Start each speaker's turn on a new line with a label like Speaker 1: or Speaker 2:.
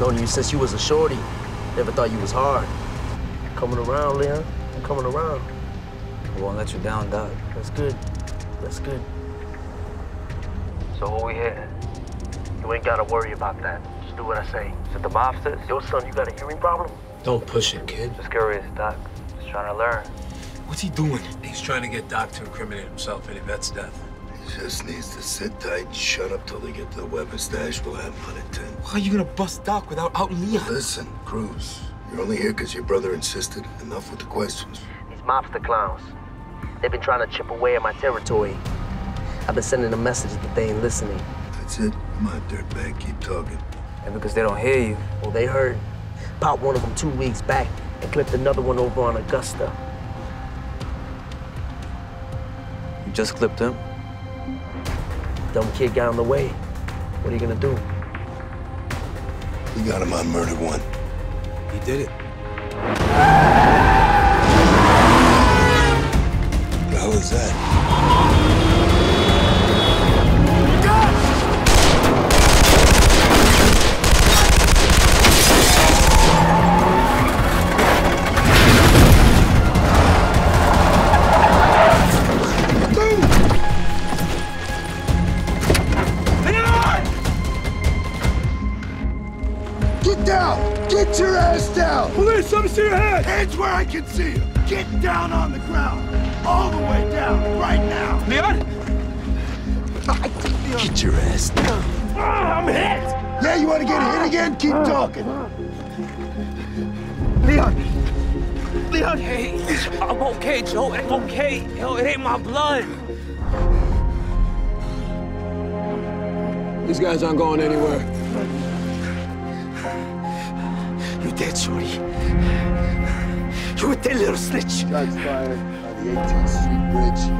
Speaker 1: Known you since you was a shorty. Never thought you was hard. Coming around, Leon. I'm coming around.
Speaker 2: I won't let you down, Doc.
Speaker 1: That's good. That's good.
Speaker 2: So where we heading?
Speaker 1: You ain't gotta worry about that. Just do what I say.
Speaker 2: Is it the mobsters?
Speaker 1: Yo, son, you got a hearing problem?
Speaker 3: Don't push it, kid.
Speaker 2: Just curious, Doc. Just trying to learn.
Speaker 3: What's he doing? He's trying to get Doc to incriminate himself in Yvette's death.
Speaker 4: He just needs to sit tight and shut up till they get to the weapon stash. We'll have him on it 10.
Speaker 5: Why are you gonna bust Doc without out Leon?
Speaker 4: Listen, Cruz, you're only here because your brother insisted. Enough with the questions.
Speaker 1: These mobster clowns. They've been trying to chip away at my territory. I've been sending them messages, but they ain't listening.
Speaker 4: That's it. Come on, dirtbag, keep talking.
Speaker 2: And because they don't hear you,
Speaker 1: Well, they heard. Popped one of them two weeks back and clipped another one over on Augusta.
Speaker 2: you just clipped him.
Speaker 1: Dumb kid got in the way. What are you gonna do?
Speaker 4: We got him on murder one.
Speaker 3: He did it.
Speaker 4: Down! Get your ass down!
Speaker 6: Police, let me see your head!
Speaker 4: Hands where I can see you! Get down on the ground! All the way down, right now!
Speaker 6: Leon?
Speaker 4: Get your ass down!
Speaker 6: Ah, I'm hit!
Speaker 4: Yeah, you want to get hit again? Keep talking!
Speaker 6: Leon! Leon! Hey, I'm okay, Joe. I'm okay. Yo, it ain't my blood.
Speaker 3: These guys aren't going anywhere.
Speaker 6: Dead, Shorty. You a dead little snitch.
Speaker 4: Shots fired on the 18th Street Bridge.